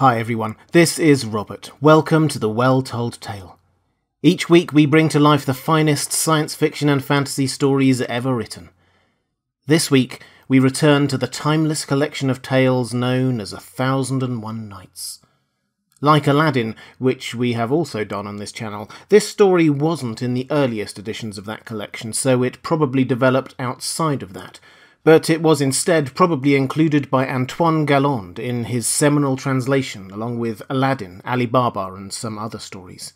Hi everyone, this is Robert. Welcome to the Well Told Tale. Each week we bring to life the finest science fiction and fantasy stories ever written. This week we return to the timeless collection of tales known as A Thousand and One Nights. Like Aladdin, which we have also done on this channel, this story wasn't in the earliest editions of that collection, so it probably developed outside of that, but it was instead probably included by Antoine Galland in his seminal translation, along with Aladdin, Ali Baba, and some other stories.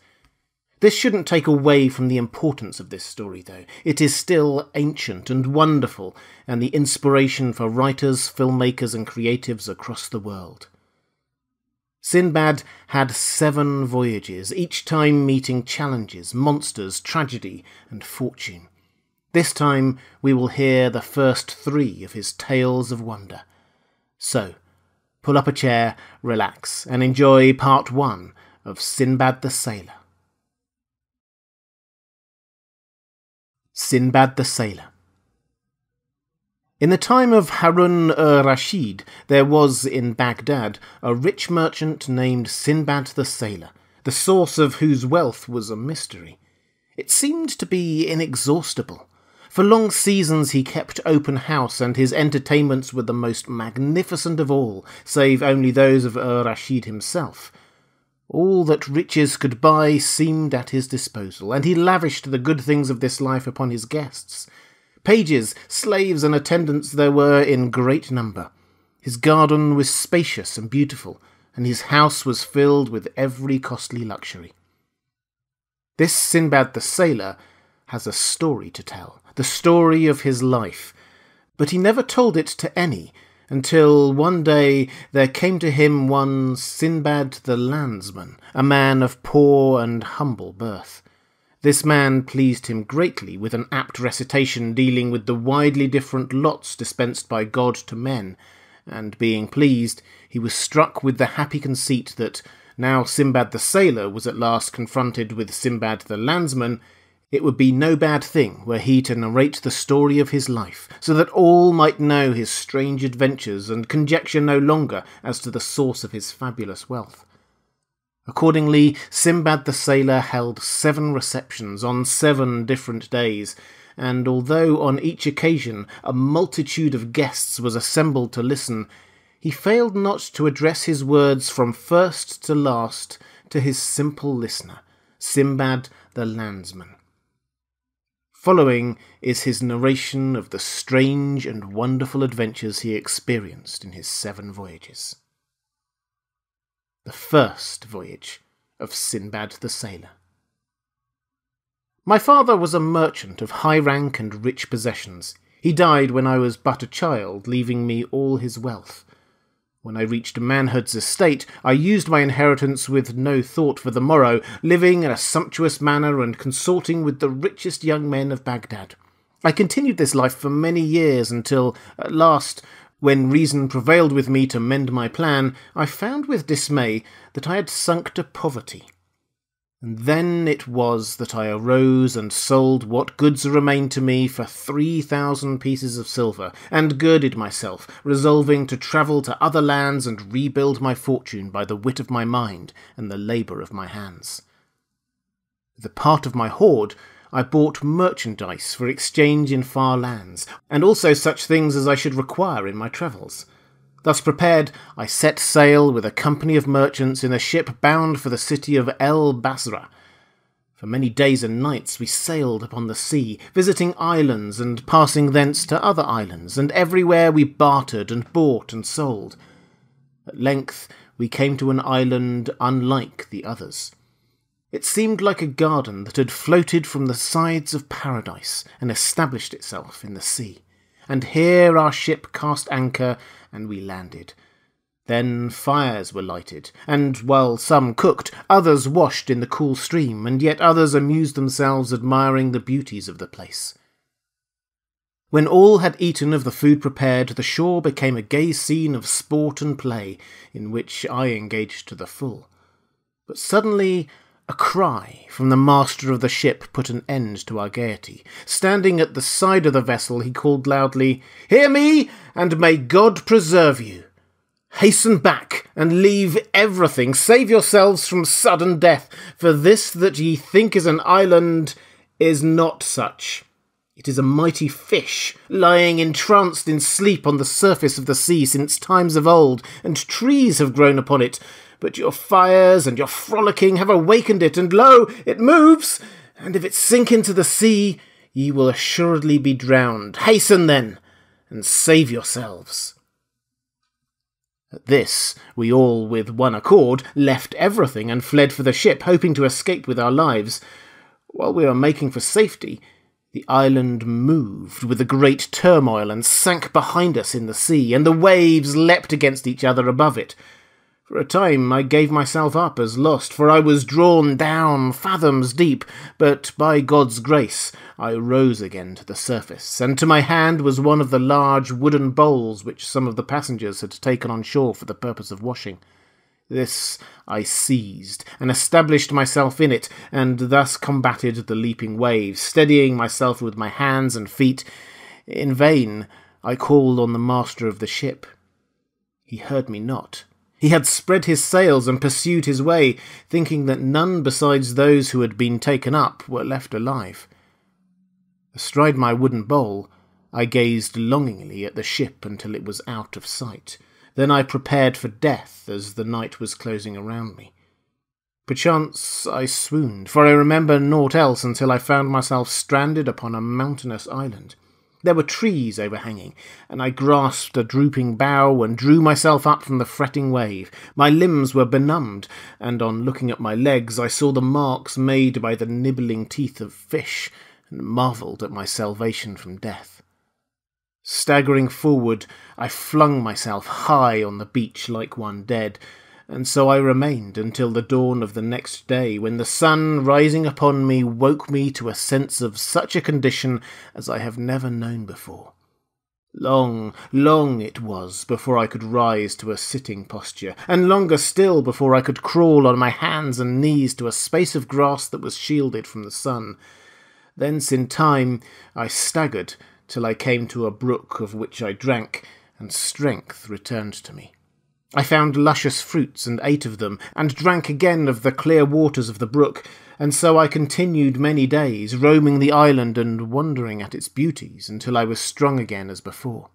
This shouldn't take away from the importance of this story, though. It is still ancient and wonderful, and the inspiration for writers, filmmakers, and creatives across the world. Sinbad had seven voyages, each time meeting challenges, monsters, tragedy, and fortune. This time we will hear the first three of his tales of wonder. So, pull up a chair, relax, and enjoy part one of Sinbad the Sailor. Sinbad the Sailor. In the time of Harun ur Rashid, there was in Baghdad a rich merchant named Sinbad the Sailor, the source of whose wealth was a mystery. It seemed to be inexhaustible. For long seasons he kept open house, and his entertainments were the most magnificent of all, save only those of Ur Rashid himself. All that riches could buy seemed at his disposal, and he lavished the good things of this life upon his guests. Pages, slaves, and attendants there were in great number. His garden was spacious and beautiful, and his house was filled with every costly luxury. This Sinbad the sailor has a story to tell the story of his life, but he never told it to any until one day there came to him one Sinbad the landsman, a man of poor and humble birth. This man pleased him greatly with an apt recitation dealing with the widely different lots dispensed by God to men, and being pleased, he was struck with the happy conceit that, now Sinbad the sailor was at last confronted with Sinbad the landsman, it would be no bad thing were he to narrate the story of his life, so that all might know his strange adventures and conjecture no longer as to the source of his fabulous wealth. Accordingly, Sinbad the sailor held seven receptions on seven different days, and although on each occasion a multitude of guests was assembled to listen, he failed not to address his words from first to last to his simple listener, Sinbad the landsman. Following is his narration of the strange and wonderful adventures he experienced in his seven voyages. The first voyage of Sinbad the Sailor. My father was a merchant of high rank and rich possessions. He died when I was but a child, leaving me all his wealth. When I reached manhood's estate, I used my inheritance with no thought for the morrow, living in a sumptuous manner and consorting with the richest young men of Baghdad. I continued this life for many years until, at last, when reason prevailed with me to mend my plan, I found with dismay that I had sunk to poverty. And then it was that I arose and sold what goods remained to me for three thousand pieces of silver, and girded myself, resolving to travel to other lands and rebuild my fortune by the wit of my mind and the labour of my hands. The part of my hoard I bought merchandise for exchange in far lands, and also such things as I should require in my travels. Thus prepared, I set sail with a company of merchants in a ship bound for the city of El Basra. For many days and nights we sailed upon the sea, visiting islands and passing thence to other islands, and everywhere we bartered and bought and sold. At length we came to an island unlike the others. It seemed like a garden that had floated from the sides of paradise and established itself in the sea. And here our ship cast anchor and we landed. Then fires were lighted, and while some cooked, others washed in the cool stream, and yet others amused themselves admiring the beauties of the place. When all had eaten of the food prepared, the shore became a gay scene of sport and play, in which I engaged to the full. But suddenly a cry from the master of the ship put an end to our gaiety. Standing at the side of the vessel, he called loudly, Hear me, and may God preserve you! Hasten back, and leave everything. Save yourselves from sudden death, for this that ye think is an island is not such. It is a mighty fish, lying entranced in sleep on the surface of the sea since times of old, and trees have grown upon it. But your fires and your frolicking have awakened it, and lo, it moves! And if it sink into the sea, ye will assuredly be drowned. Hasten then, and save yourselves. At this, we all, with one accord, left everything and fled for the ship, hoping to escape with our lives. While we were making for safety, the island moved with a great turmoil and sank behind us in the sea, and the waves leapt against each other above it. For a time I gave myself up as lost, for I was drawn down fathoms deep, but by God's grace I rose again to the surface, and to my hand was one of the large wooden bowls which some of the passengers had taken on shore for the purpose of washing. This I seized, and established myself in it, and thus combated the leaping waves, steadying myself with my hands and feet. In vain I called on the master of the ship. He heard me not he had spread his sails and pursued his way, thinking that none besides those who had been taken up were left alive. Astride my wooden bowl, I gazed longingly at the ship until it was out of sight. Then I prepared for death as the night was closing around me. Perchance I swooned, for I remember naught else until I found myself stranded upon a mountainous island. There were trees overhanging, and I grasped a drooping bough and drew myself up from the fretting wave. My limbs were benumbed, and on looking at my legs I saw the marks made by the nibbling teeth of fish, and marvelled at my salvation from death. Staggering forward, I flung myself high on the beach like one dead, and so I remained until the dawn of the next day, when the sun rising upon me woke me to a sense of such a condition as I have never known before. Long, long it was before I could rise to a sitting posture, and longer still before I could crawl on my hands and knees to a space of grass that was shielded from the sun. Thence in time I staggered till I came to a brook of which I drank, and strength returned to me. I found luscious fruits and ate of them, and drank again of the clear waters of the brook, and so I continued many days, roaming the island and wondering at its beauties until I was strong again as before.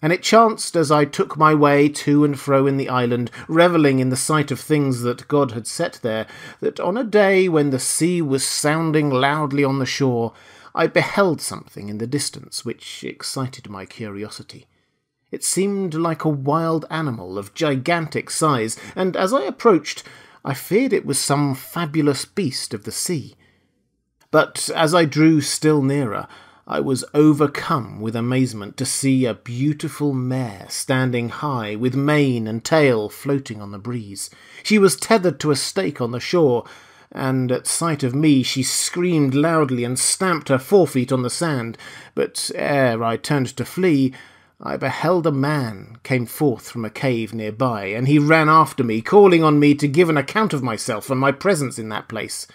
And it chanced as I took my way to and fro in the island, revelling in the sight of things that God had set there, that on a day when the sea was sounding loudly on the shore, I beheld something in the distance which excited my curiosity. It seemed like a wild animal of gigantic size, and as I approached, I feared it was some fabulous beast of the sea. But as I drew still nearer, I was overcome with amazement to see a beautiful mare standing high, with mane and tail floating on the breeze. She was tethered to a stake on the shore, and at sight of me she screamed loudly and stamped her forefeet on the sand. But ere I turned to flee, I beheld a man came forth from a cave near by, and he ran after me, calling on me to give an account of myself and my presence in that place.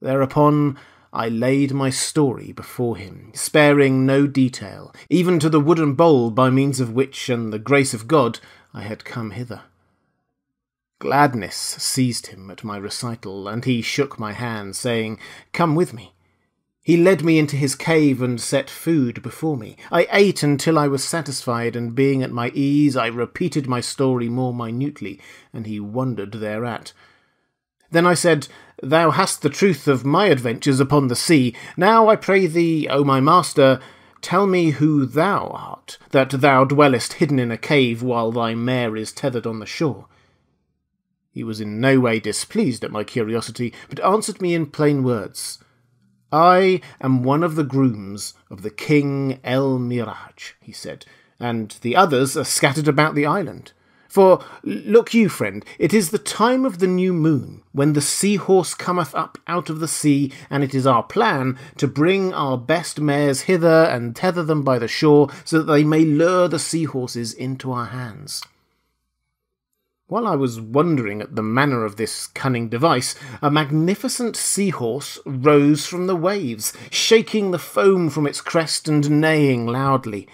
Thereupon I laid my story before him, sparing no detail, even to the wooden bowl by means of which, and the grace of God, I had come hither. Gladness seized him at my recital, and he shook my hand, saying, Come with me. He led me into his cave and set food before me. I ate until I was satisfied, and being at my ease, I repeated my story more minutely, and he wondered thereat. Then I said, Thou hast the truth of my adventures upon the sea. Now I pray thee, O my master, tell me who thou art, that thou dwellest hidden in a cave while thy mare is tethered on the shore. He was in no way displeased at my curiosity, but answered me in plain words. I am one of the grooms of the King El Miraj, he said, and the others are scattered about the island. For, look you, friend, it is the time of the new moon, when the seahorse cometh up out of the sea, and it is our plan to bring our best mares hither and tether them by the shore, so that they may lure the seahorses into our hands. While I was wondering at the manner of this cunning device, a magnificent seahorse rose from the waves, shaking the foam from its crest and neighing loudly.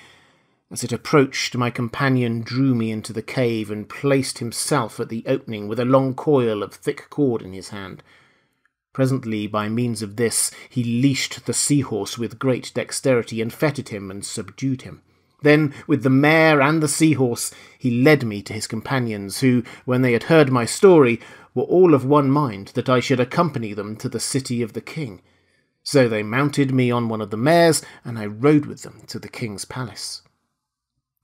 As it approached, my companion drew me into the cave and placed himself at the opening with a long coil of thick cord in his hand. Presently, by means of this, he leashed the seahorse with great dexterity and fettered him and subdued him. Then, with the mare and the seahorse, he led me to his companions, who, when they had heard my story, were all of one mind that I should accompany them to the city of the king. So they mounted me on one of the mares, and I rode with them to the king's palace.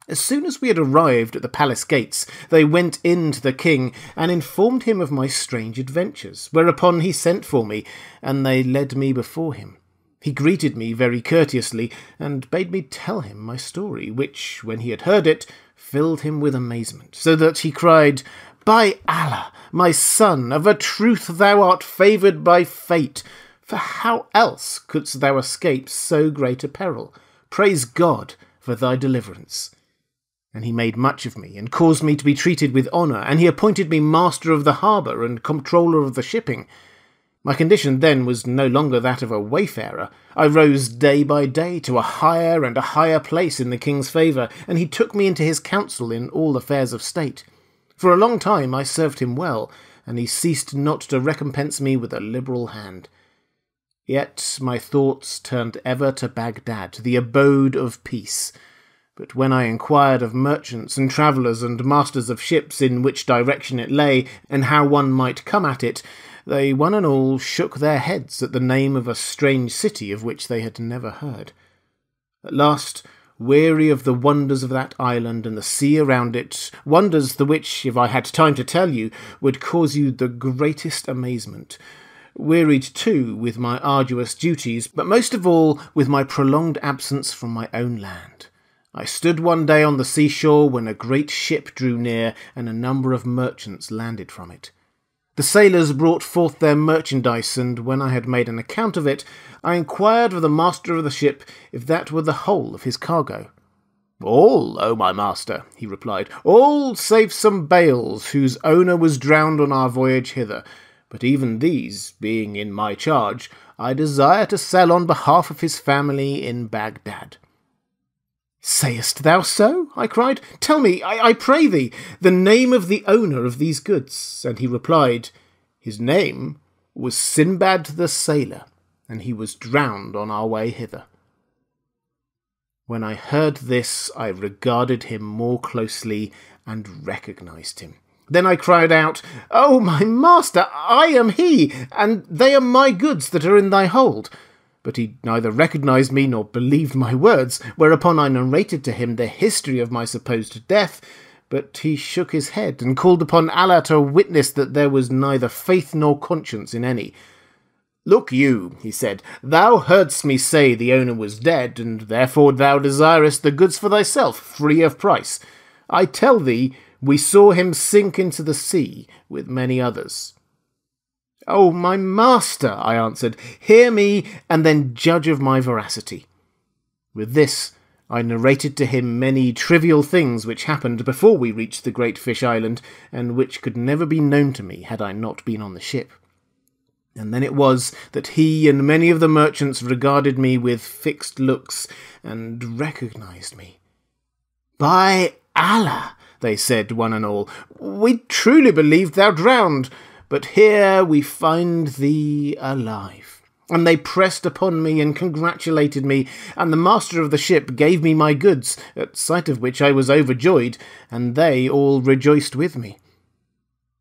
As soon as we had arrived at the palace gates, they went in to the king and informed him of my strange adventures, whereupon he sent for me, and they led me before him. He greeted me very courteously, and bade me tell him my story, which, when he had heard it, filled him with amazement, so that he cried, By Allah, my son, of a truth thou art favoured by fate, for how else couldst thou escape so great a peril? Praise God for thy deliverance. And he made much of me, and caused me to be treated with honour, and he appointed me master of the harbour and comptroller of the shipping. My condition then was no longer that of a wayfarer. I rose day by day to a higher and a higher place in the king's favour, and he took me into his council in all affairs of state. For a long time I served him well, and he ceased not to recompense me with a liberal hand. Yet my thoughts turned ever to Baghdad, the abode of peace, but when I inquired of merchants and travellers and masters of ships in which direction it lay, and how one might come at it, they one and all shook their heads at the name of a strange city of which they had never heard. At last, weary of the wonders of that island and the sea around it, wonders the which, if I had time to tell you, would cause you the greatest amazement, wearied too with my arduous duties, but most of all with my prolonged absence from my own land. I stood one day on the seashore when a great ship drew near and a number of merchants landed from it. The sailors brought forth their merchandise, and when I had made an account of it, I inquired of the master of the ship if that were the whole of his cargo. All, O oh my master, he replied, all save some bales whose owner was drowned on our voyage hither, but even these, being in my charge, I desire to sell on behalf of his family in Baghdad. Sayest thou so? I cried. Tell me, I, I pray thee, the name of the owner of these goods. And he replied, His name was Sinbad the sailor, and he was drowned on our way hither. When I heard this, I regarded him more closely and recognized him. Then I cried out, Oh, my master, I am he, and they are my goods that are in thy hold but he neither recognized me nor believed my words, whereupon I narrated to him the history of my supposed death, but he shook his head and called upon Allah to witness that there was neither faith nor conscience in any. Look you, he said, thou heardst me say the owner was dead, and therefore thou desirest the goods for thyself, free of price. I tell thee, we saw him sink into the sea with many others. Oh, my master, I answered, hear me, and then judge of my veracity. With this, I narrated to him many trivial things which happened before we reached the great fish island, and which could never be known to me had I not been on the ship. And then it was that he and many of the merchants regarded me with fixed looks and recognized me. By Allah, they said one and all, we truly believed thou drowned, but here we find thee alive. And they pressed upon me and congratulated me, and the master of the ship gave me my goods, at sight of which I was overjoyed, and they all rejoiced with me.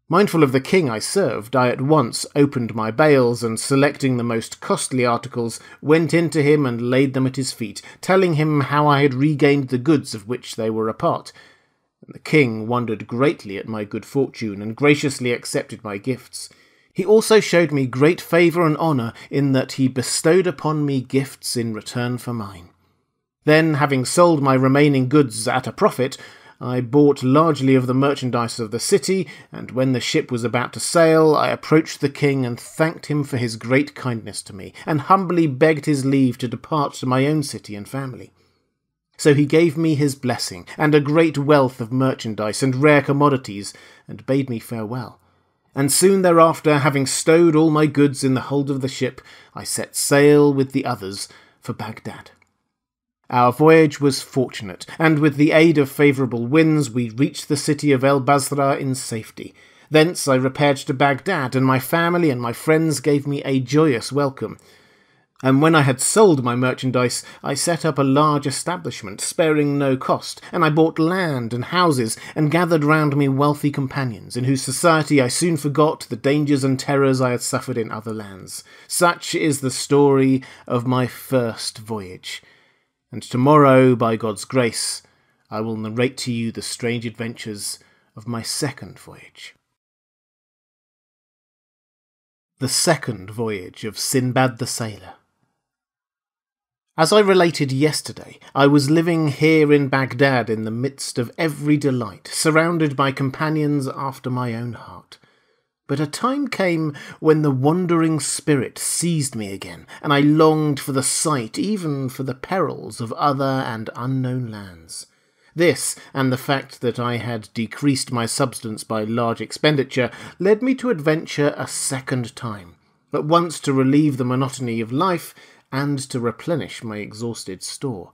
Mindful of the king I served, I at once opened my bales, and selecting the most costly articles, went in to him and laid them at his feet, telling him how I had regained the goods of which they were a part. The king wondered greatly at my good fortune and graciously accepted my gifts. He also showed me great favour and honour in that he bestowed upon me gifts in return for mine. Then, having sold my remaining goods at a profit, I bought largely of the merchandise of the city, and when the ship was about to sail, I approached the king and thanked him for his great kindness to me, and humbly begged his leave to depart to my own city and family. So he gave me his blessing, and a great wealth of merchandise and rare commodities, and bade me farewell. And soon thereafter, having stowed all my goods in the hold of the ship, I set sail with the others for Baghdad. Our voyage was fortunate, and with the aid of favourable winds, we reached the city of El Basra in safety. Thence I repaired to Baghdad, and my family and my friends gave me a joyous welcome. And when I had sold my merchandise, I set up a large establishment, sparing no cost, and I bought land and houses, and gathered round me wealthy companions, in whose society I soon forgot the dangers and terrors I had suffered in other lands. Such is the story of my first voyage and tomorrow, by God's grace, I will narrate to you the strange adventures of my second voyage. The Second Voyage of Sinbad the Sailor. As I related yesterday, I was living here in Baghdad in the midst of every delight, surrounded by companions after my own heart. But a time came when the wandering spirit seized me again, and I longed for the sight, even for the perils of other and unknown lands. This, and the fact that I had decreased my substance by large expenditure, led me to adventure a second time, at once to relieve the monotony of life and to replenish my exhausted store.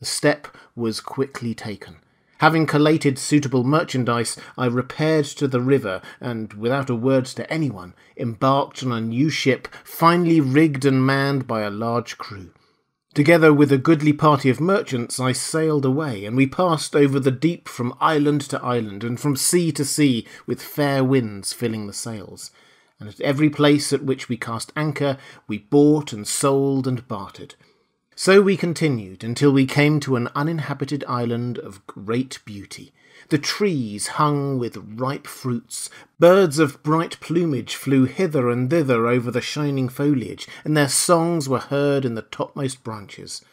The step was quickly taken. Having collated suitable merchandise, I repaired to the river and, without a word to anyone, embarked on a new ship, finely rigged and manned by a large crew. Together with a goodly party of merchants, I sailed away, and we passed over the deep from island to island, and from sea to sea, with fair winds filling the sails. And at every place at which we cast anchor, we bought and sold and bartered. So we continued until we came to an uninhabited island of great beauty. The trees hung with ripe fruits, birds of bright plumage flew hither and thither over the shining foliage, and their songs were heard in the topmost branches.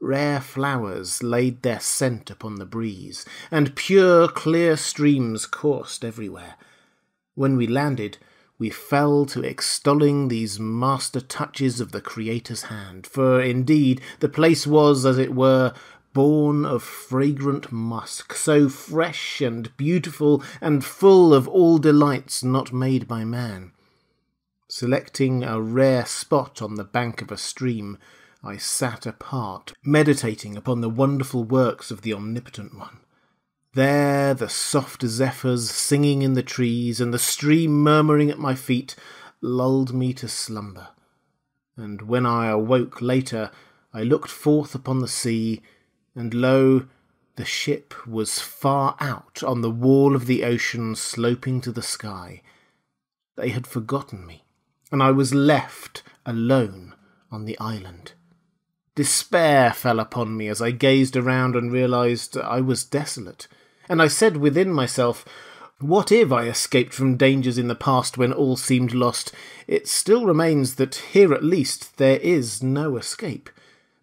Rare flowers laid their scent upon the breeze, and pure, clear streams coursed everywhere. When we landed, we fell to extolling these master touches of the Creator's hand, for indeed the place was, as it were, born of fragrant musk, so fresh and beautiful and full of all delights not made by man. Selecting a rare spot on the bank of a stream, I sat apart, meditating upon the wonderful works of the Omnipotent One. There the soft zephyrs singing in the trees and the stream murmuring at my feet lulled me to slumber. And when I awoke later, I looked forth upon the sea, and lo, the ship was far out on the wall of the ocean sloping to the sky. They had forgotten me, and I was left alone on the island. Despair fell upon me as I gazed around and realized I was desolate and I said within myself, What if I escaped from dangers in the past when all seemed lost? It still remains that here at least there is no escape.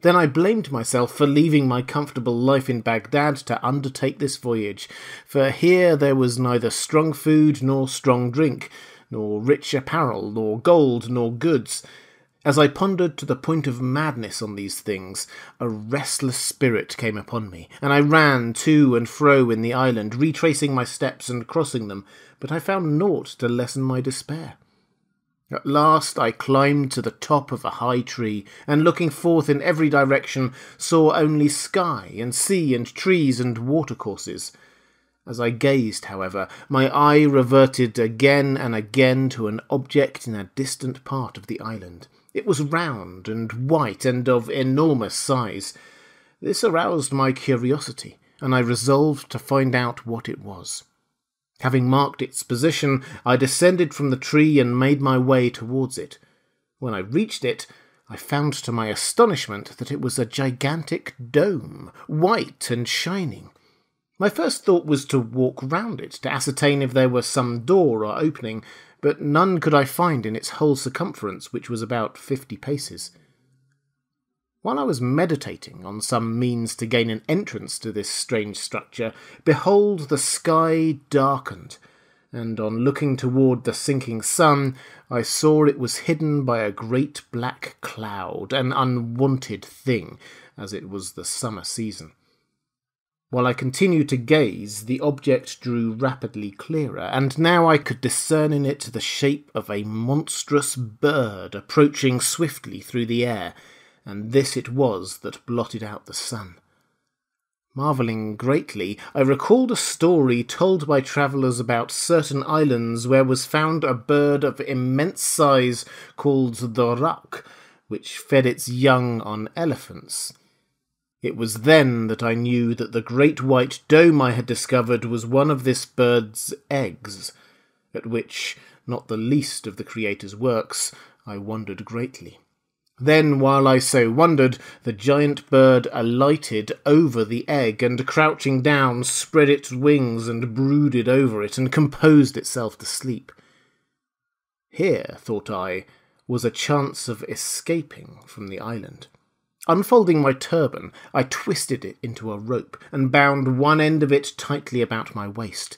Then I blamed myself for leaving my comfortable life in Baghdad to undertake this voyage, for here there was neither strong food nor strong drink, nor rich apparel, nor gold, nor goods. As I pondered to the point of madness on these things, a restless spirit came upon me, and I ran to and fro in the island, retracing my steps and crossing them, but I found naught to lessen my despair. At last I climbed to the top of a high tree, and looking forth in every direction, saw only sky and sea and trees and watercourses. As I gazed, however, my eye reverted again and again to an object in a distant part of the island. It was round and white and of enormous size. This aroused my curiosity, and I resolved to find out what it was. Having marked its position, I descended from the tree and made my way towards it. When I reached it, I found to my astonishment that it was a gigantic dome, white and shining. My first thought was to walk round it to ascertain if there were some door or opening, but none could I find in its whole circumference, which was about fifty paces. While I was meditating on some means to gain an entrance to this strange structure, behold, the sky darkened, and on looking toward the sinking sun, I saw it was hidden by a great black cloud, an unwanted thing, as it was the summer season. While I continued to gaze, the object drew rapidly clearer, and now I could discern in it the shape of a monstrous bird approaching swiftly through the air, and this it was that blotted out the sun. Marvelling greatly, I recalled a story told by travellers about certain islands where was found a bird of immense size called the roc, which fed its young on elephants. It was then that I knew that the great white dome I had discovered was one of this bird's eggs, at which, not the least of the Creator's works, I wondered greatly. Then, while I so wondered, the giant bird alighted over the egg, and crouching down, spread its wings and brooded over it, and composed itself to sleep. Here, thought I, was a chance of escaping from the island. Unfolding my turban, I twisted it into a rope, and bound one end of it tightly about my waist.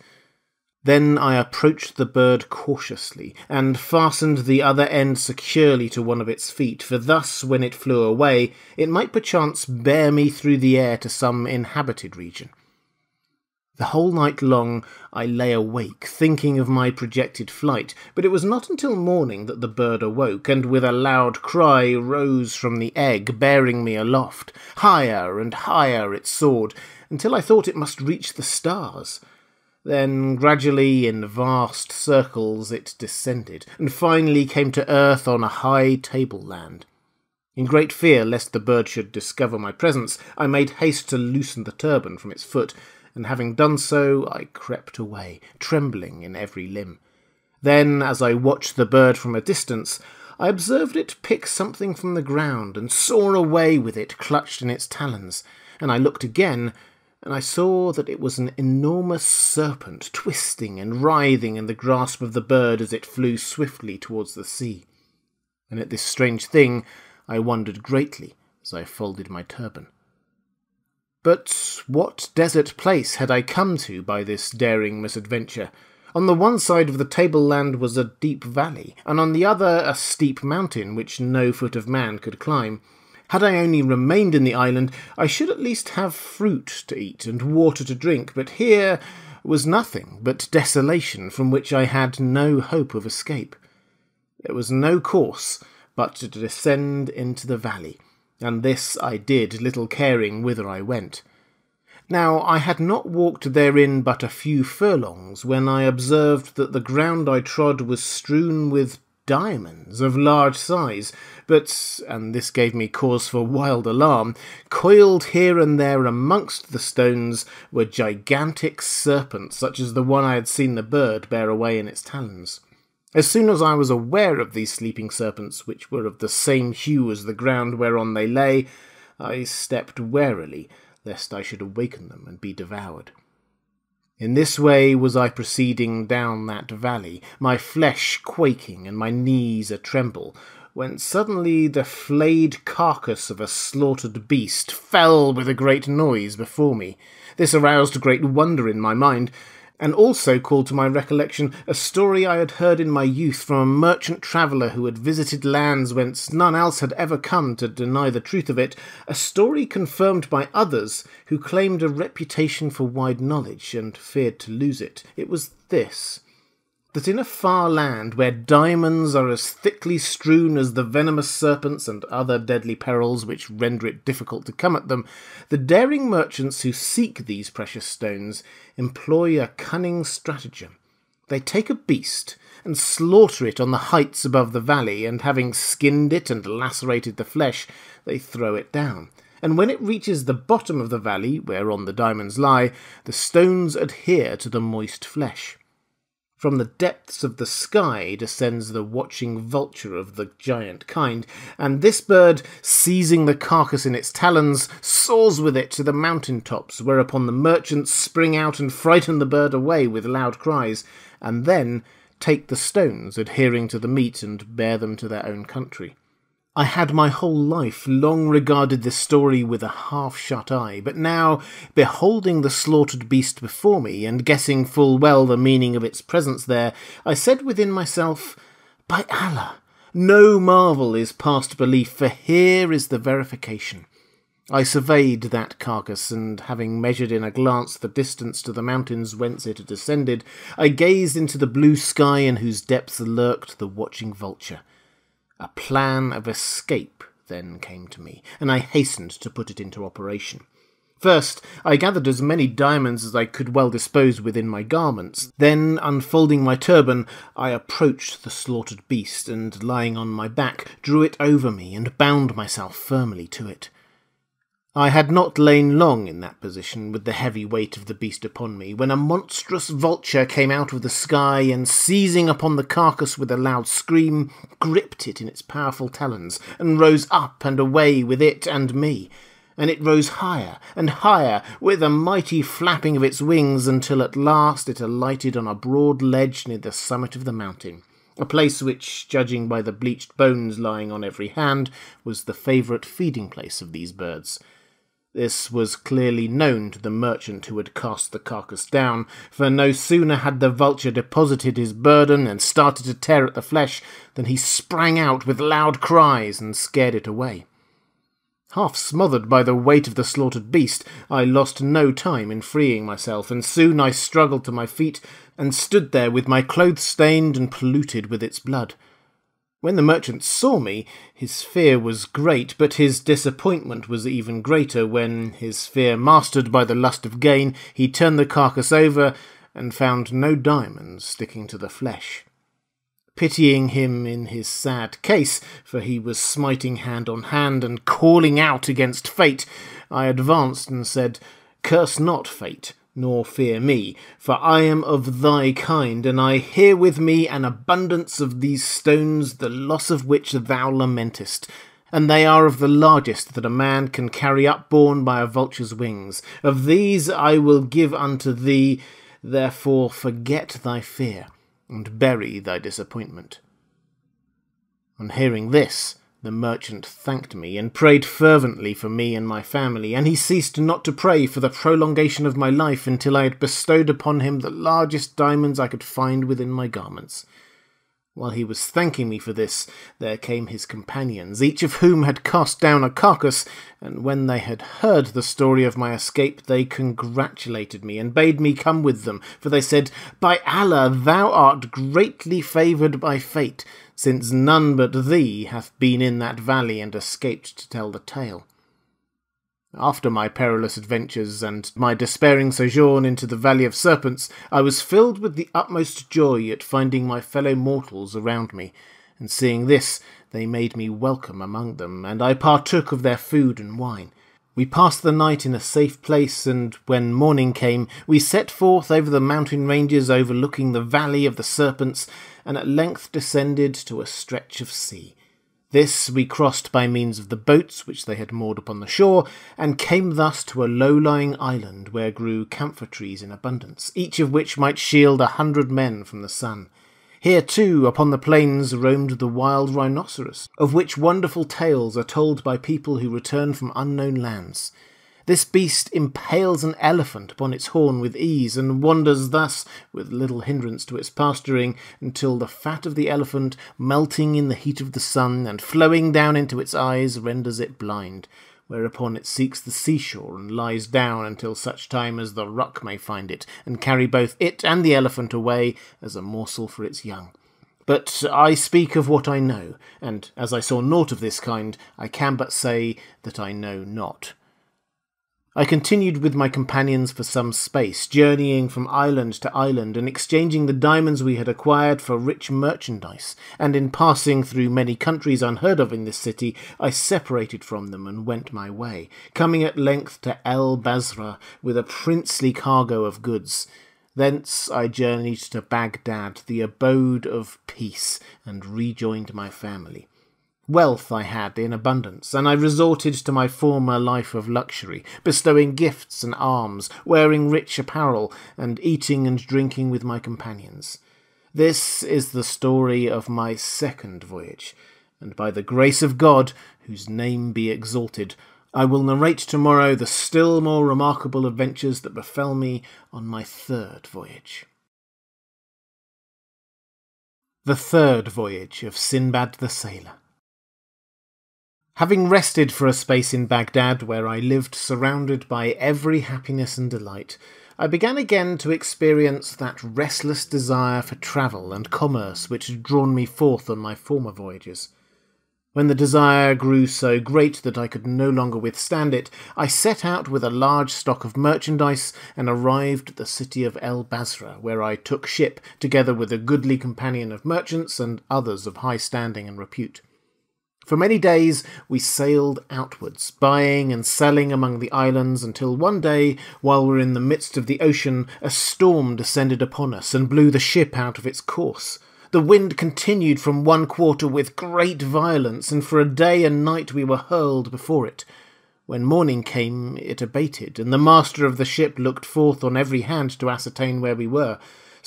Then I approached the bird cautiously, and fastened the other end securely to one of its feet, for thus, when it flew away, it might perchance bear me through the air to some inhabited region. The whole night long I lay awake, thinking of my projected flight, but it was not until morning that the bird awoke, and with a loud cry rose from the egg, bearing me aloft. Higher and higher it soared, until I thought it must reach the stars. Then, gradually, in vast circles, it descended, and finally came to earth on a high tableland. In great fear lest the bird should discover my presence, I made haste to loosen the turban from its foot, and having done so, I crept away, trembling in every limb. Then, as I watched the bird from a distance, I observed it pick something from the ground and soar away with it clutched in its talons, and I looked again, and I saw that it was an enormous serpent twisting and writhing in the grasp of the bird as it flew swiftly towards the sea. And at this strange thing I wondered greatly as I folded my turban. But what desert place had I come to by this daring misadventure? On the one side of the tableland was a deep valley, and on the other a steep mountain which no foot of man could climb. Had I only remained in the island, I should at least have fruit to eat and water to drink, but here was nothing but desolation from which I had no hope of escape. There was no course but to descend into the valley, and this I did, little caring whither I went. Now I had not walked therein but a few furlongs when I observed that the ground I trod was strewn with diamonds of large size, but, and this gave me cause for wild alarm, coiled here and there amongst the stones were gigantic serpents, such as the one I had seen the bird bear away in its talons. As soon as I was aware of these sleeping serpents, which were of the same hue as the ground whereon they lay, I stepped warily, lest I should awaken them and be devoured. In this way was I proceeding down that valley, my flesh quaking and my knees a tremble, when suddenly the flayed carcass of a slaughtered beast fell with a great noise before me. This aroused great wonder in my mind, and also called to my recollection a story I had heard in my youth from a merchant traveller who had visited lands whence none else had ever come to deny the truth of it, a story confirmed by others who claimed a reputation for wide knowledge and feared to lose it. It was this that in a far land where diamonds are as thickly strewn as the venomous serpents and other deadly perils which render it difficult to come at them, the daring merchants who seek these precious stones employ a cunning stratagem. They take a beast and slaughter it on the heights above the valley, and having skinned it and lacerated the flesh, they throw it down. And when it reaches the bottom of the valley, whereon the diamonds lie, the stones adhere to the moist flesh. From the depths of the sky descends the watching vulture of the giant kind, and this bird, seizing the carcass in its talons, soars with it to the mountain tops, whereupon the merchants spring out and frighten the bird away with loud cries, and then take the stones adhering to the meat and bear them to their own country. I had my whole life long regarded this story with a half shut eye, but now, beholding the slaughtered beast before me, and guessing full well the meaning of its presence there, I said within myself, By Allah, no marvel is past belief, for here is the verification. I surveyed that carcass, and having measured in a glance the distance to the mountains whence it had descended, I gazed into the blue sky in whose depths lurked the watching vulture. A plan of escape then came to me, and I hastened to put it into operation. First, I gathered as many diamonds as I could well dispose within my garments. Then, unfolding my turban, I approached the slaughtered beast, and lying on my back, drew it over me and bound myself firmly to it. I had not lain long in that position with the heavy weight of the beast upon me, when a monstrous vulture came out of the sky and, seizing upon the carcass with a loud scream, gripped it in its powerful talons, and rose up and away with it and me and it rose higher and higher with a mighty flapping of its wings until at last it alighted on a broad ledge near the summit of the mountain, a place which, judging by the bleached bones lying on every hand, was the favourite feeding place of these birds. This was clearly known to the merchant who had cast the carcass down, for no sooner had the vulture deposited his burden and started to tear at the flesh than he sprang out with loud cries and scared it away. Half smothered by the weight of the slaughtered beast, I lost no time in freeing myself, and soon I struggled to my feet and stood there with my clothes stained and polluted with its blood. When the merchant saw me, his fear was great, but his disappointment was even greater when, his fear mastered by the lust of gain, he turned the carcass over and found no diamonds sticking to the flesh. Pitying him in his sad case, for he was smiting hand on hand and calling out against fate, I advanced and said, Curse not fate, nor fear me, for I am of thy kind, and I hear with me an abundance of these stones, the loss of which thou lamentest. And they are of the largest that a man can carry upborne by a vulture's wings. Of these I will give unto thee, therefore forget thy fear and bury thy disappointment. On hearing this, the merchant thanked me and prayed fervently for me and my family, and he ceased not to pray for the prolongation of my life until I had bestowed upon him the largest diamonds I could find within my garments. While he was thanking me for this, there came his companions, each of whom had cast down a carcass, and when they had heard the story of my escape, they congratulated me and bade me come with them, for they said, By Allah, thou art greatly favoured by fate, since none but thee hath been in that valley and escaped to tell the tale. After my perilous adventures and my despairing sojourn into the Valley of Serpents, I was filled with the utmost joy at finding my fellow mortals around me, and seeing this, they made me welcome among them, and I partook of their food and wine. We passed the night in a safe place, and when morning came, we set forth over the mountain ranges overlooking the Valley of the Serpents, and at length descended to a stretch of sea. This we crossed by means of the boats which they had moored upon the shore, and came thus to a low-lying island where grew camphor trees in abundance, each of which might shield a hundred men from the sun. Here, too, upon the plains roamed the wild rhinoceros, of which wonderful tales are told by people who return from unknown lands. This beast impales an elephant upon its horn with ease, and wanders thus, with little hindrance to its pasturing, until the fat of the elephant, melting in the heat of the sun and flowing down into its eyes, renders it blind, whereupon it seeks the seashore and lies down until such time as the roc may find it, and carry both it and the elephant away as a morsel for its young. But I speak of what I know, and as I saw naught of this kind, I can but say that I know not. I continued with my companions for some space, journeying from island to island and exchanging the diamonds we had acquired for rich merchandise, and in passing through many countries unheard of in this city, I separated from them and went my way, coming at length to El Basra with a princely cargo of goods. Thence I journeyed to Baghdad, the abode of peace, and rejoined my family. Wealth I had in abundance, and I resorted to my former life of luxury, bestowing gifts and alms, wearing rich apparel, and eating and drinking with my companions. This is the story of my second voyage, and by the grace of God, whose name be exalted, I will narrate tomorrow the still more remarkable adventures that befell me on my third voyage. The third voyage of Sinbad the Sailor. Having rested for a space in Baghdad, where I lived surrounded by every happiness and delight, I began again to experience that restless desire for travel and commerce which had drawn me forth on my former voyages. When the desire grew so great that I could no longer withstand it, I set out with a large stock of merchandise and arrived at the city of El Basra, where I took ship, together with a goodly companion of merchants and others of high standing and repute. For many days we sailed outwards, buying and selling among the islands, until one day, while we were in the midst of the ocean, a storm descended upon us and blew the ship out of its course. The wind continued from one quarter with great violence, and for a day and night we were hurled before it. When morning came, it abated, and the master of the ship looked forth on every hand to ascertain where we were.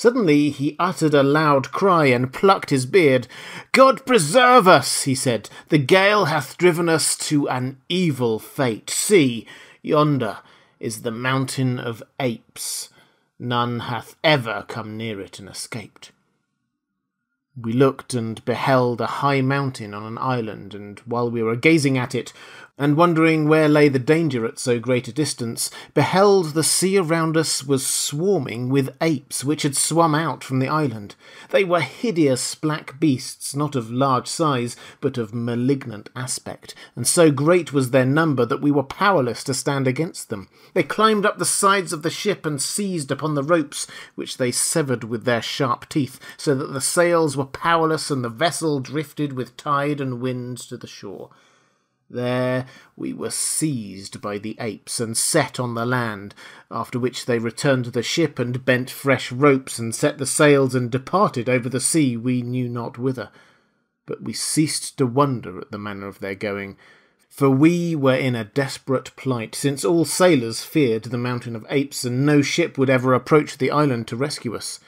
Suddenly he uttered a loud cry and plucked his beard. God preserve us, he said. The gale hath driven us to an evil fate. See, yonder is the mountain of apes. None hath ever come near it and escaped. We looked and beheld a high mountain on an island, and while we were gazing at it, and wondering where lay the danger at so great a distance, beheld the sea around us was swarming with apes which had swum out from the island. They were hideous black beasts, not of large size, but of malignant aspect, and so great was their number that we were powerless to stand against them. They climbed up the sides of the ship and seized upon the ropes, which they severed with their sharp teeth, so that the sails were powerless and the vessel drifted with tide and wind to the shore. There we were seized by the apes and set on the land, after which they returned to the ship and bent fresh ropes and set the sails and departed over the sea we knew not whither. But we ceased to wonder at the manner of their going, for we were in a desperate plight, since all sailors feared the mountain of apes, and no ship would ever approach the island to rescue us.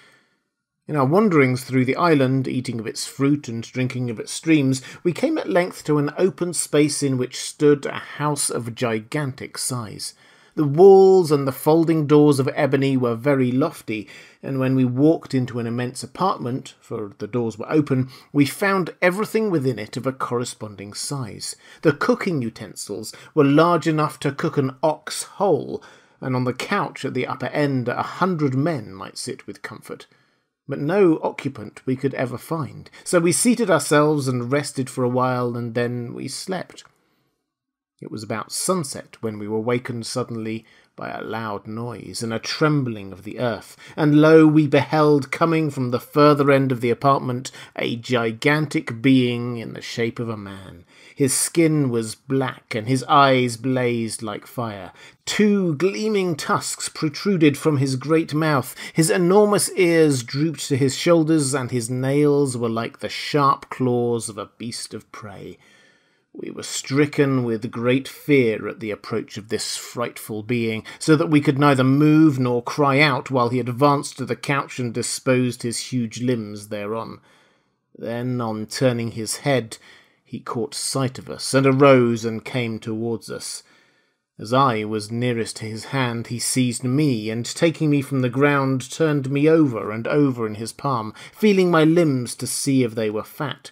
In our wanderings through the island, eating of its fruit and drinking of its streams, we came at length to an open space in which stood a house of gigantic size. The walls and the folding doors of ebony were very lofty, and when we walked into an immense apartment, for the doors were open, we found everything within it of a corresponding size. The cooking utensils were large enough to cook an ox whole, and on the couch at the upper end a hundred men might sit with comfort but no occupant we could ever find. So we seated ourselves and rested for a while, and then we slept. It was about sunset when we were wakened suddenly by a loud noise and a trembling of the earth, and lo, we beheld coming from the further end of the apartment a gigantic being in the shape of a man. His skin was black, and his eyes blazed like fire. Two gleaming tusks protruded from his great mouth, his enormous ears drooped to his shoulders, and his nails were like the sharp claws of a beast of prey. We were stricken with great fear at the approach of this frightful being, so that we could neither move nor cry out while he advanced to the couch and disposed his huge limbs thereon. Then, on turning his head, he caught sight of us, and arose and came towards us. As I was nearest to his hand, he seized me, and taking me from the ground, turned me over and over in his palm, feeling my limbs to see if they were fat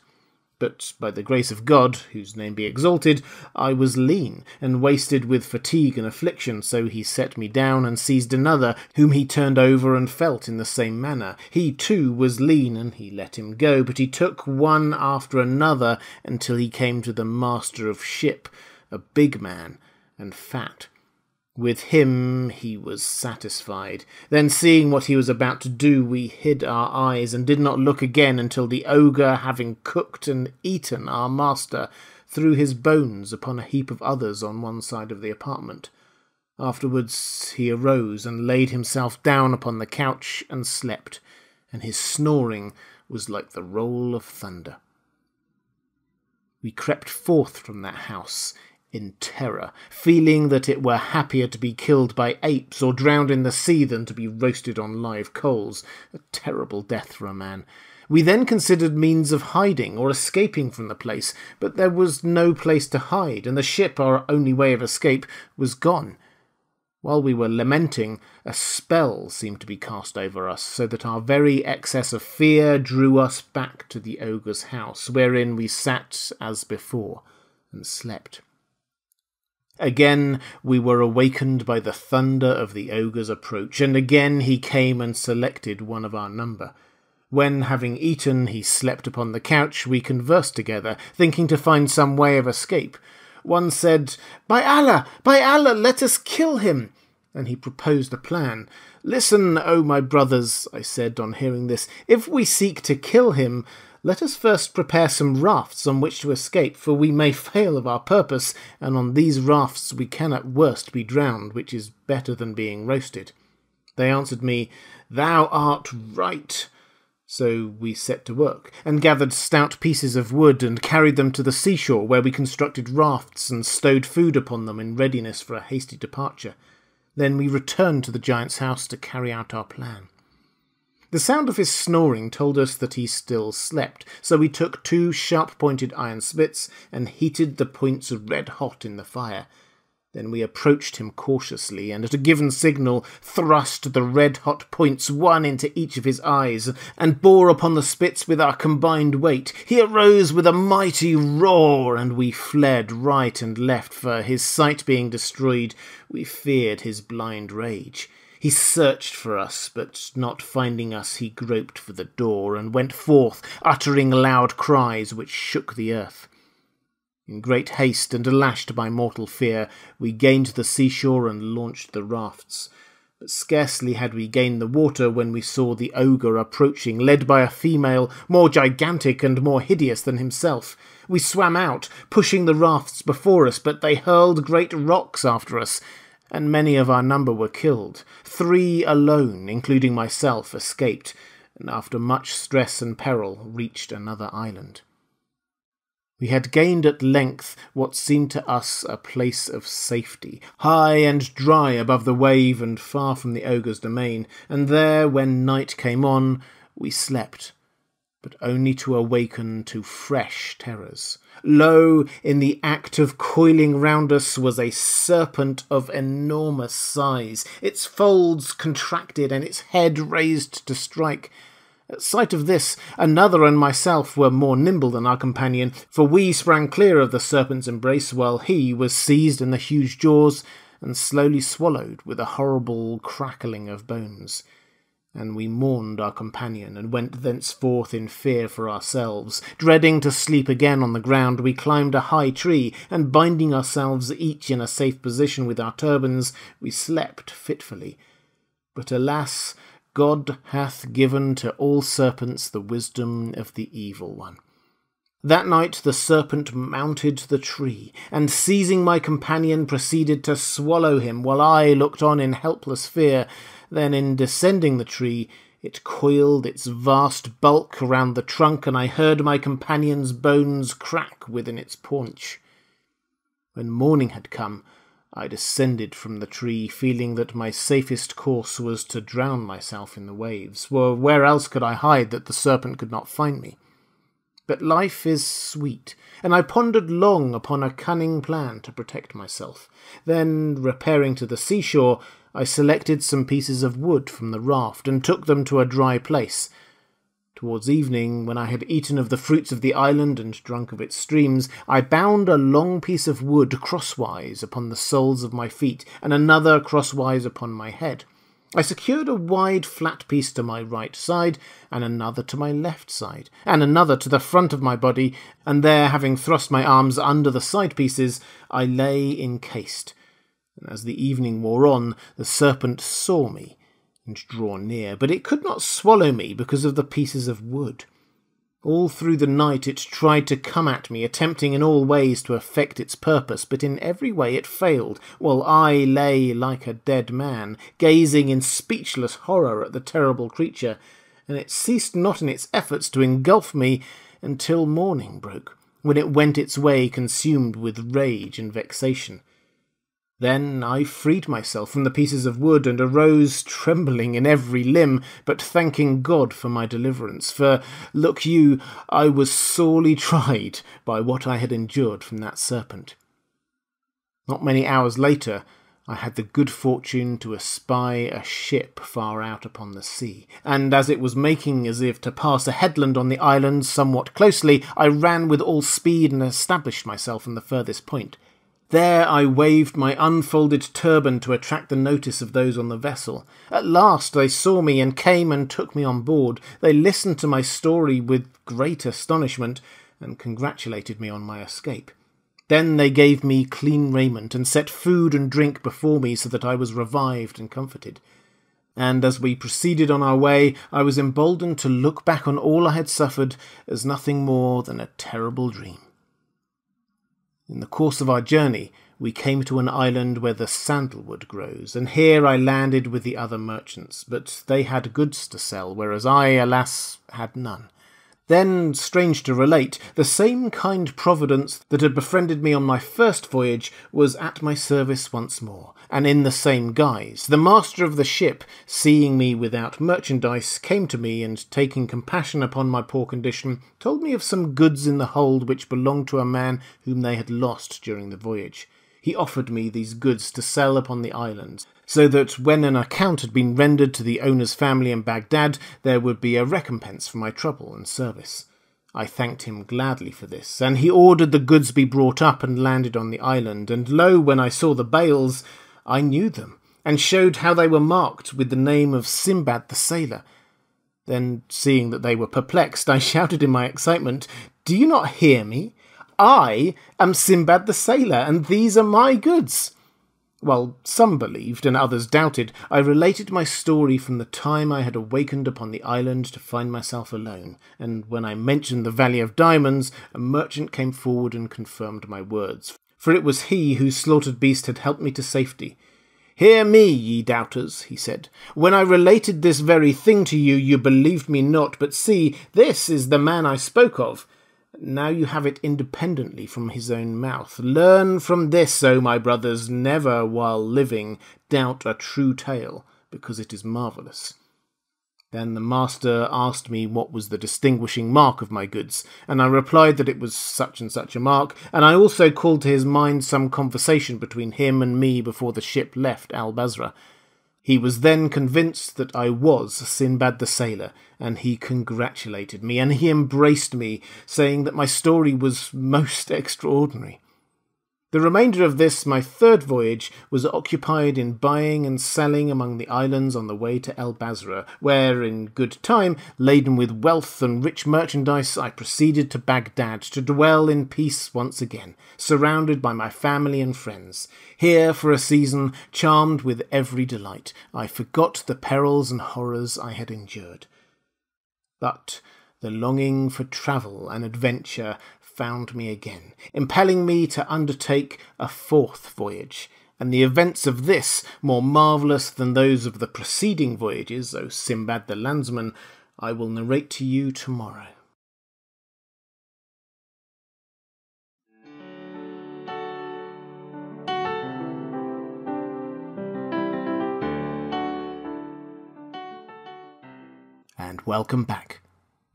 but by the grace of God, whose name be exalted, I was lean, and wasted with fatigue and affliction, so he set me down and seized another, whom he turned over and felt in the same manner. He too was lean, and he let him go, but he took one after another until he came to the master of ship, a big man and fat. With him he was satisfied. Then, seeing what he was about to do, we hid our eyes and did not look again until the ogre, having cooked and eaten our master, threw his bones upon a heap of others on one side of the apartment. Afterwards he arose and laid himself down upon the couch and slept, and his snoring was like the roll of thunder. We crept forth from that house in terror, feeling that it were happier to be killed by apes or drowned in the sea than to be roasted on live coals. A terrible death for a man. We then considered means of hiding or escaping from the place, but there was no place to hide, and the ship, our only way of escape, was gone. While we were lamenting, a spell seemed to be cast over us, so that our very excess of fear drew us back to the ogre's house, wherein we sat as before and slept. Again we were awakened by the thunder of the ogre's approach, and again he came and selected one of our number. When, having eaten, he slept upon the couch, we conversed together, thinking to find some way of escape. One said, By Allah, by Allah, let us kill him. And he proposed a plan. Listen, O my brothers, I said on hearing this, if we seek to kill him, let us first prepare some rafts on which to escape, for we may fail of our purpose, and on these rafts we can at worst be drowned, which is better than being roasted. They answered me, Thou art right. So we set to work, and gathered stout pieces of wood, and carried them to the seashore, where we constructed rafts and stowed food upon them in readiness for a hasty departure. Then we returned to the giant's house to carry out our plan. The sound of his snoring told us that he still slept, so we took two sharp pointed iron spits and heated the points red hot in the fire. Then we approached him cautiously, and at a given signal thrust the red hot points one into each of his eyes, and bore upon the spits with our combined weight. He arose with a mighty roar, and we fled right and left, for his sight being destroyed, we feared his blind rage. He searched for us, but not finding us, he groped for the door, and went forth, uttering loud cries which shook the earth. In great haste and lashed by mortal fear, we gained the seashore and launched the rafts. But scarcely had we gained the water when we saw the ogre approaching, led by a female more gigantic and more hideous than himself. We swam out, pushing the rafts before us, but they hurled great rocks after us, and many of our number were killed. Three alone, including myself, escaped, and after much stress and peril reached another island. We had gained at length what seemed to us a place of safety, high and dry above the wave and far from the ogre's domain, and there, when night came on, we slept, but only to awaken to fresh terrors. Lo, in the act of coiling round us was a serpent of enormous size, its folds contracted and its head raised to strike. At sight of this, another and myself were more nimble than our companion, for we sprang clear of the serpent's embrace, while he was seized in the huge jaws and slowly swallowed with a horrible crackling of bones. And we mourned our companion, and went thenceforth in fear for ourselves. Dreading to sleep again on the ground, we climbed a high tree, and binding ourselves each in a safe position with our turbans, we slept fitfully. But alas! God hath given to all serpents the wisdom of the evil one. That night the serpent mounted the tree, and seizing my companion proceeded to swallow him, while I looked on in helpless fear. Then, in descending the tree, it coiled its vast bulk around the trunk, and I heard my companion's bones crack within its paunch. When morning had come, I descended from the tree, feeling that my safest course was to drown myself in the waves, for where else could I hide that the serpent could not find me? But life is sweet, and I pondered long upon a cunning plan to protect myself. Then, repairing to the seashore, I selected some pieces of wood from the raft and took them to a dry place. Towards evening, when I had eaten of the fruits of the island and drunk of its streams, I bound a long piece of wood crosswise upon the soles of my feet, and another crosswise upon my head. I secured a wide flat piece to my right side, and another to my left side, and another to the front of my body, and there, having thrust my arms under the side pieces, I lay encased. And as the evening wore on, the serpent saw me, and draw near, but it could not swallow me because of the pieces of wood. All through the night it tried to come at me, attempting in all ways to effect its purpose, but in every way it failed, while I lay like a dead man, gazing in speechless horror at the terrible creature, and it ceased not in its efforts to engulf me until morning broke, when it went its way consumed with rage and vexation. Then I freed myself from the pieces of wood and arose trembling in every limb, but thanking God for my deliverance. For, look you, I was sorely tried by what I had endured from that serpent. Not many hours later, I had the good fortune to espy a ship far out upon the sea, and as it was making as if to pass a headland on the island somewhat closely, I ran with all speed and established myself on the furthest point. There I waved my unfolded turban to attract the notice of those on the vessel. At last they saw me and came and took me on board. They listened to my story with great astonishment and congratulated me on my escape. Then they gave me clean raiment and set food and drink before me so that I was revived and comforted. And as we proceeded on our way, I was emboldened to look back on all I had suffered as nothing more than a terrible dream. In the course of our journey, we came to an island where the sandalwood grows, and here I landed with the other merchants, but they had goods to sell, whereas I, alas, had none. Then, strange to relate, the same kind Providence that had befriended me on my first voyage was at my service once more, and in the same guise. The master of the ship, seeing me without merchandise, came to me, and taking compassion upon my poor condition, told me of some goods in the hold which belonged to a man whom they had lost during the voyage. He offered me these goods to sell upon the islands, so that when an account had been rendered to the owner's family in Baghdad, there would be a recompense for my trouble and service. I thanked him gladly for this, and he ordered the goods be brought up and landed on the island, and lo, when I saw the bales, I knew them, and showed how they were marked with the name of Sinbad the sailor. Then, seeing that they were perplexed, I shouted in my excitement, Do you not hear me? I am Sinbad the sailor, and these are my goods. While some believed and others doubted, I related my story from the time I had awakened upon the island to find myself alone, and when I mentioned the Valley of Diamonds, a merchant came forward and confirmed my words, for it was he whose slaughtered beast had helped me to safety. Hear me, ye doubters, he said. When I related this very thing to you, you believed me not, but see, this is the man I spoke of. Now you have it independently from his own mouth. Learn from this, O my brothers, never while living doubt a true tale, because it is marvellous. Then the master asked me what was the distinguishing mark of my goods, and I replied that it was such and such a mark, and I also called to his mind some conversation between him and me before the ship left Al Basra. He was then convinced that I was Sinbad the Sailor, and he congratulated me, and he embraced me, saying that my story was most extraordinary. The remainder of this, my third voyage, was occupied in buying and selling among the islands on the way to El Basra, where, in good time, laden with wealth and rich merchandise, I proceeded to Baghdad to dwell in peace once again, surrounded by my family and friends. Here, for a season, charmed with every delight, I forgot the perils and horrors I had endured. But the longing for travel and adventure found me again, impelling me to undertake a fourth voyage, and the events of this, more marvellous than those of the preceding voyages, O Sinbad the landsman, I will narrate to you tomorrow. And welcome back.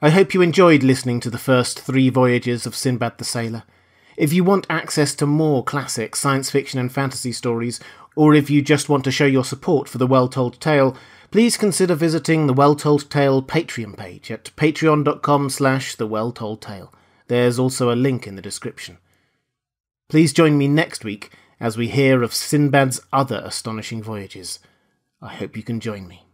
I hope you enjoyed listening to the first three voyages of Sinbad the Sailor. If you want access to more classic science fiction and fantasy stories, or if you just want to show your support for the Well Told Tale, please consider visiting the Well Told Tale Patreon page at patreon.com slash the Well Told Tale. There's also a link in the description. Please join me next week as we hear of Sinbad's other astonishing voyages. I hope you can join me.